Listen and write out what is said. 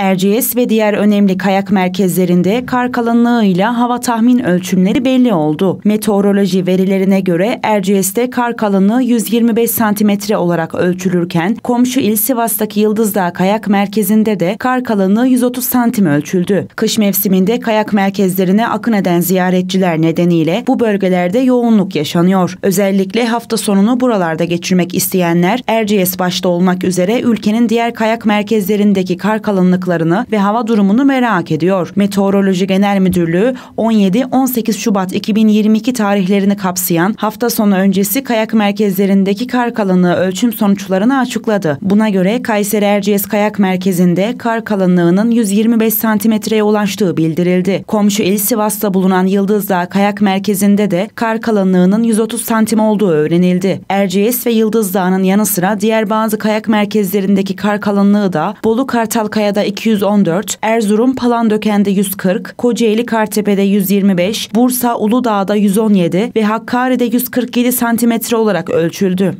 Erciyes ve diğer önemli kayak merkezlerinde kar kalınlığıyla hava tahmin ölçümleri belli oldu. Meteoroloji verilerine göre Erciyes'te kar kalınlığı 125 santimetre olarak ölçülürken komşu il Sivas'taki Yıldızdağ Kayak Merkezi'nde de kar kalınlığı 130 santim ölçüldü. Kış mevsiminde kayak merkezlerine akın eden ziyaretçiler nedeniyle bu bölgelerde yoğunluk yaşanıyor. Özellikle hafta sonunu buralarda geçirmek isteyenler Erciyes başta olmak üzere ülkenin diğer kayak merkezlerindeki kar kalınlıklarını ve hava durumunu merak ediyor. Meteoroloji Genel Müdürlüğü 17-18 Şubat 2022 tarihlerini kapsayan hafta sonu öncesi kayak merkezlerindeki kar kalınlığı ölçüm sonuçlarını açıkladı. Buna göre Kayseri Erciyes Kayak Merkezi'nde kar kalınlığının 125 santimetreye ulaştığı bildirildi. Komşu il Sivas'ta bulunan Yıldızdağ Kayak Merkezi'nde de kar kalınlığının 130 santim olduğu öğrenildi. Erciyes ve Yıldızdağ'ın yanı sıra diğer bazı kayak merkezlerindeki kar kalınlığı da Bolu Kartalkaya'da 214, Erzurum Palandöken'de 140, Kocaeli Kartepe'de 125, Bursa Uludağ'da 117 ve Hakkari'de 147 santimetre olarak ölçüldü.